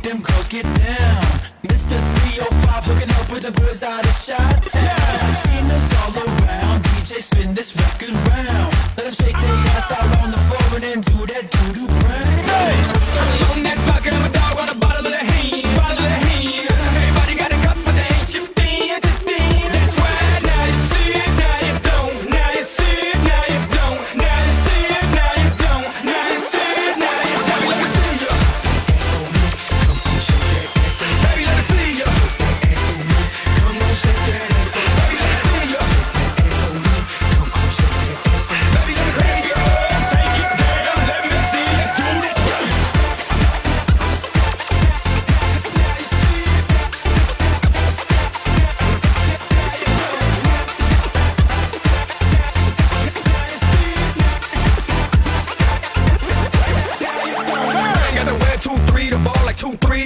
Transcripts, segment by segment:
make them girls get down. Mr. 305 hooking up with the boys out of Shot Town. Tina's all around. DJ spin this record round. Let them shake their ass out on the floor and then do that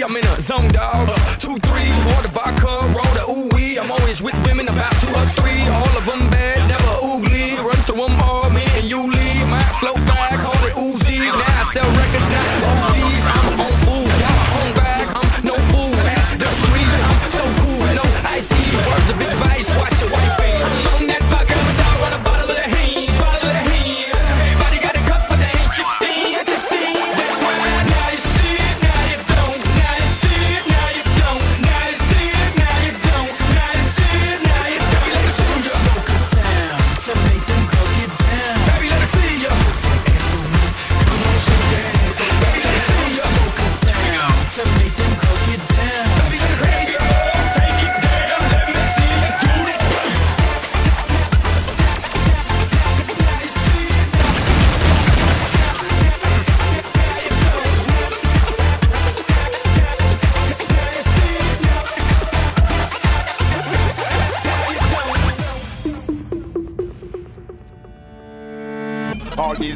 I'm in a zone, dog. Uh, two three, pour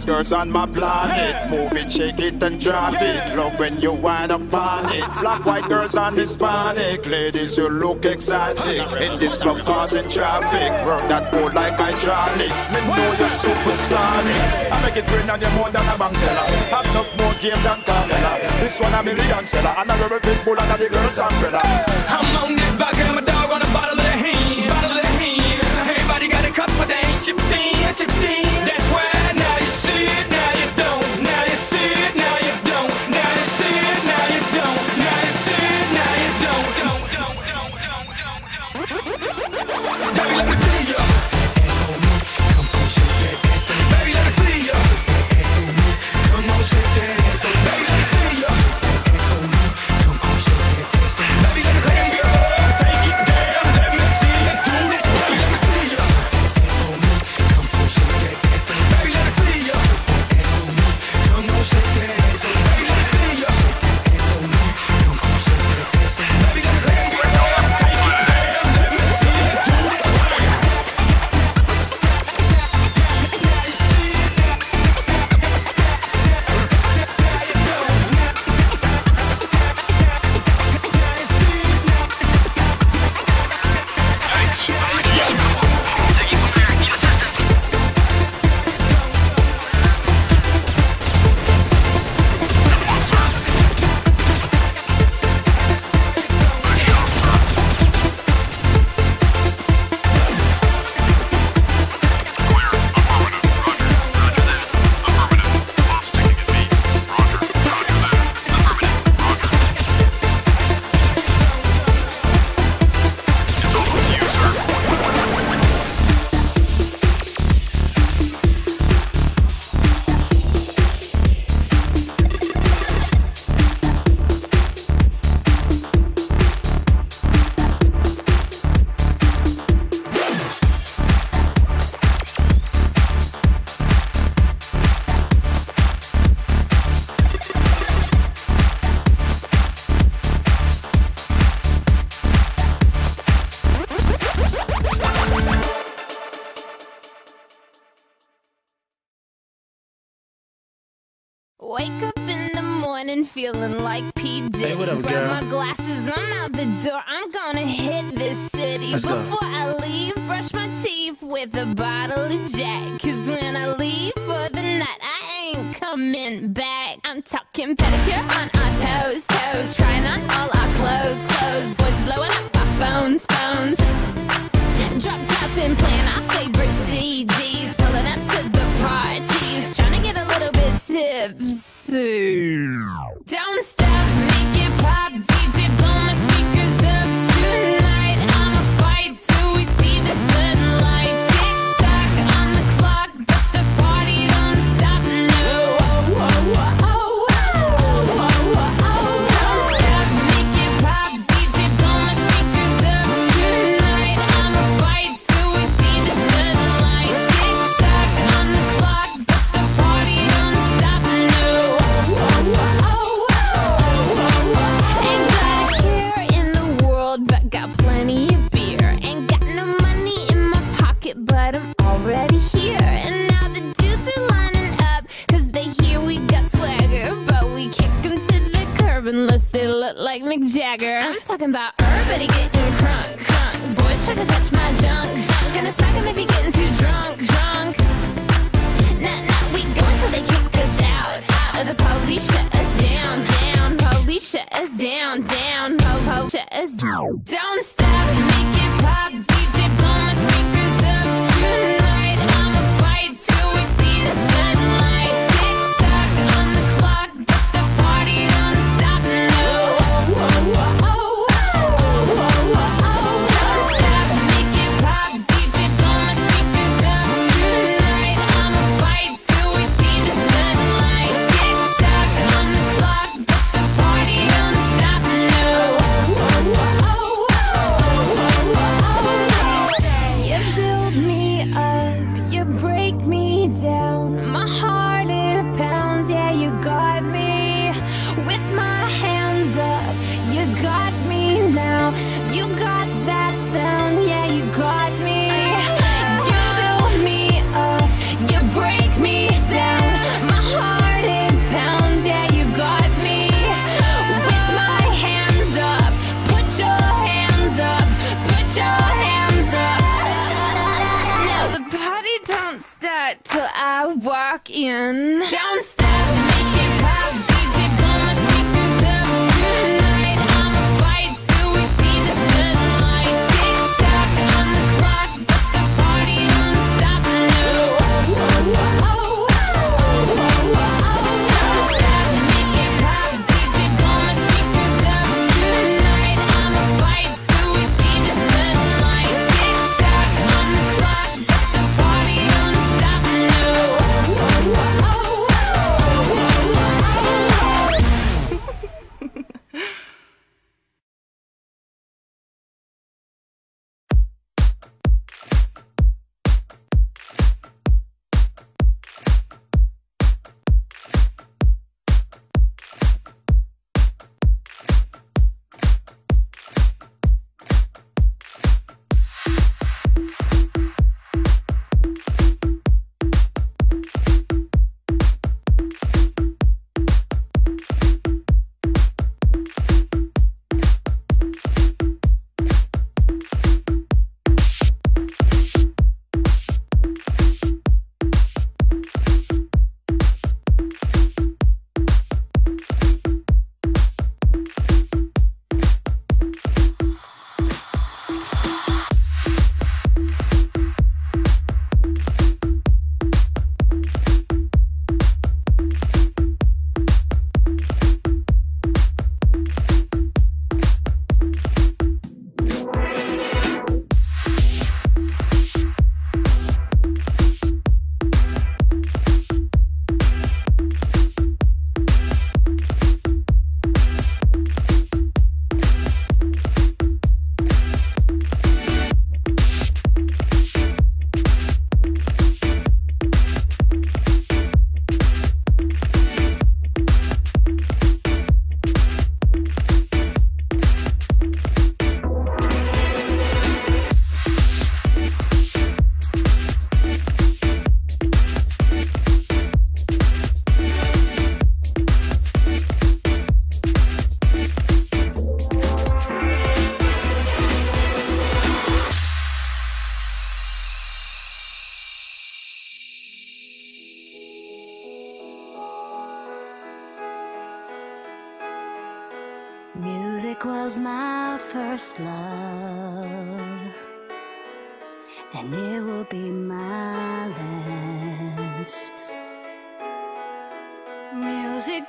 girls on my planet, move it, shake it and drop it. Love when you wind up on it. Ah! Black, white girls and Hispanic, ladies you look exotic. In this club causing traffic, work that boat like hydraulics. Me know you're supersonic. I make it rain on you more than a bank teller. Have enough more game than Carmella. This one a million seller, and I wear a big bull under the girls umbrella. I'm on that vodka, I'm a dog on a bottle of the Henny, bottle of the Henny. Everybody got a cup, but they ain't chipped in, chipped in. Wake up in the morning feeling like P. Diddy. Hey, what up, Grab girl? my glasses, I'm out the door. I'm gonna hit this city. Let's Before go. I leave, brush my teeth with a bottle of Jack. Cause when I leave for the night, I ain't coming back. I'm talking pedicure on our toes, toes. Trying on all our clothes, clothes. Boys blowing up our phones, phones. Drop top and playing Somebody getting crunk, crunk. Boys try to touch my junk, junk. Gonna smack him if he getting too drunk, drunk. Nah, nah, we go until they kick us out, out. The police shut us down, down. Police shut us down, down. Po, po, shut us down. Don't stop, make again. Downstairs!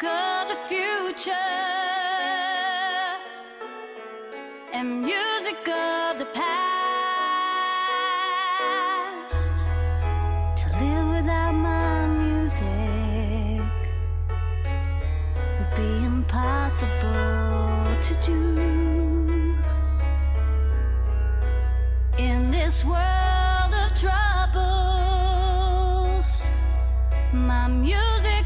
Of the future, and music of the past. To live without my music would be impossible to do. In this world of troubles, my music